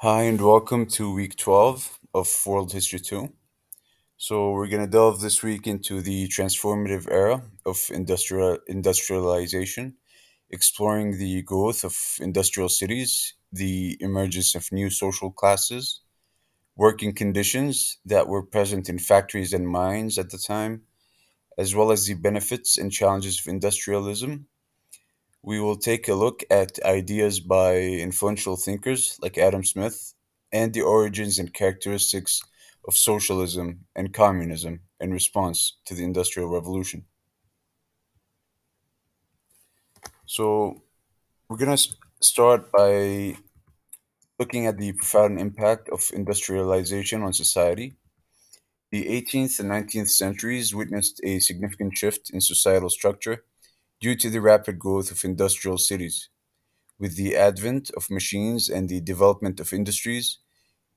Hi, and welcome to week 12 of World History 2. So, we're going to delve this week into the transformative era of industrial industrialization, exploring the growth of industrial cities, the emergence of new social classes, working conditions that were present in factories and mines at the time, as well as the benefits and challenges of industrialism we will take a look at ideas by influential thinkers like Adam Smith and the origins and characteristics of socialism and communism in response to the Industrial Revolution. So, we're going to start by looking at the profound impact of industrialization on society. The 18th and 19th centuries witnessed a significant shift in societal structure due to the rapid growth of industrial cities. With the advent of machines and the development of industries,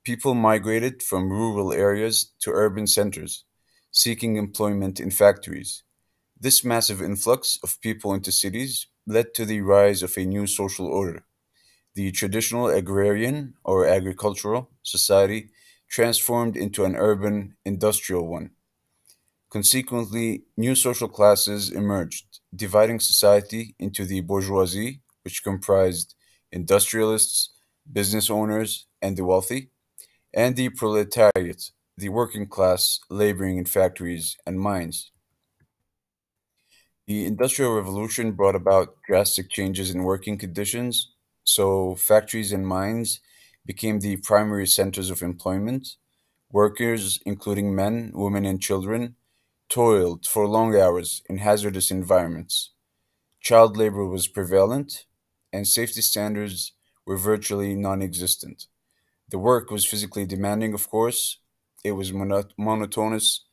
people migrated from rural areas to urban centers, seeking employment in factories. This massive influx of people into cities led to the rise of a new social order. The traditional agrarian or agricultural society transformed into an urban industrial one. Consequently, new social classes emerged, dividing society into the bourgeoisie, which comprised industrialists, business owners, and the wealthy, and the proletariat, the working class laboring in factories and mines. The Industrial Revolution brought about drastic changes in working conditions, so factories and mines became the primary centers of employment. Workers, including men, women, and children, toiled for long hours in hazardous environments. Child labor was prevalent, and safety standards were virtually non existent. The work was physically demanding, of course, it was mono- monotonous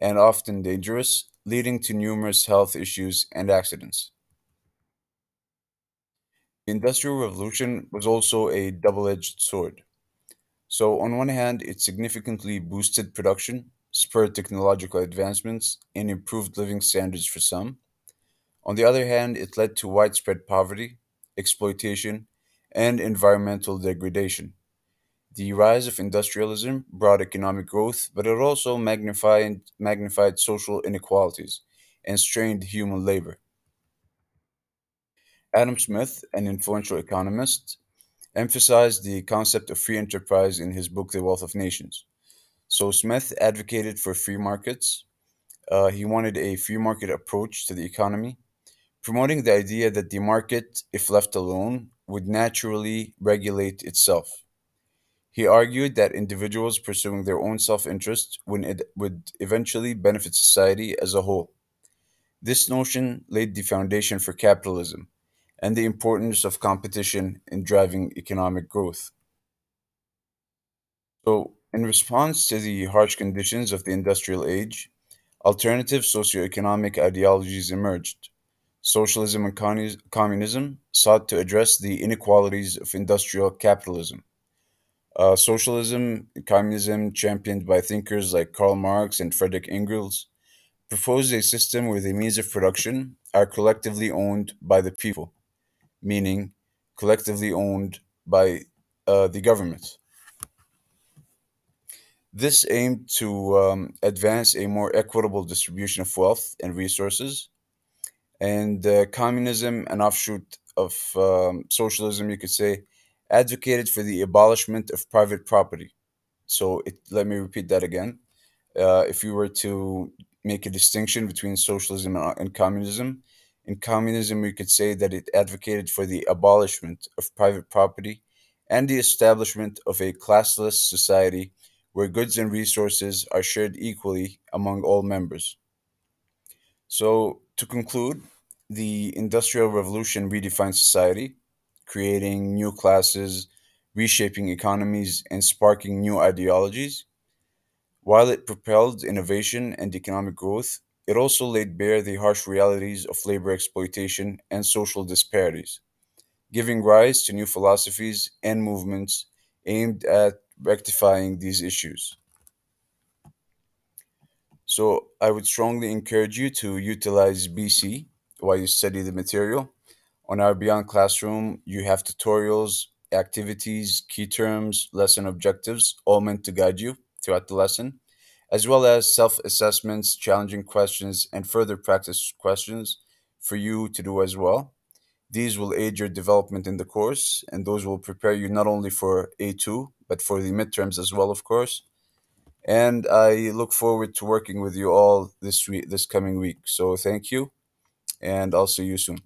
and often dangerous, leading to numerous health issues and accidents. The Industrial Revolution was also a double edged sword. So, on one hand, it significantly boosted production, spurred technological advancements, and improved living standards for some. On the other hand, it led to widespread poverty, exploitation, and environmental degradation. The rise of industrialism brought economic growth, but it also magnified, magnified social inequalities and strained human labor. Adam Smith, an influential economist, emphasized the concept of free enterprise in his book The Wealth of Nations. So, Smith advocated for free markets. Uh, he wanted a free market approach to the economy, promoting the idea that the market, if left alone, would naturally regulate itself. He argued that individuals pursuing their own self interest would, would eventually benefit society as a whole. This notion laid the foundation for capitalism and the importance of competition in driving economic growth. So, in response to the harsh conditions of the industrial age, alternative socioeconomic ideologies emerged. Socialism and communism sought to address the inequalities of industrial capitalism. Uh, socialism and communism, championed by thinkers like Karl Marx and Frederick Engels, proposed a system where the means of production are collectively owned by the people, meaning collectively owned by uh, the government. This aimed to um, advance a more equitable distribution of wealth and resources, and uh, communism, an offshoot of um, socialism, you could say, advocated for the abolishment of private property. So, it, let me repeat that again. Uh, if you were to make a distinction between socialism and, and communism, in communism, we could say that it advocated for the abolishment of private property and the establishment of a classless society where goods and resources are shared equally among all members. So, to conclude, the Industrial Revolution redefined society, creating new classes, reshaping economies, and sparking new ideologies. While it propelled innovation and economic growth, it also laid bare the harsh realities of labor exploitation and social disparities, giving rise to new philosophies and movements aimed at rectifying these issues. So, I would strongly encourage you to utilize BC while you study the material. On our Beyond Classroom, you have tutorials, activities, key terms, lesson objectives, all meant to guide you throughout the lesson, as well as self assessments, challenging questions, and further practice questions for you to do as well. These will aid your development in the course, and those will prepare you not only for A2, but for the midterms as well, of course. And I look forward to working with you all this week, this coming week. So thank you, and I'll see you soon.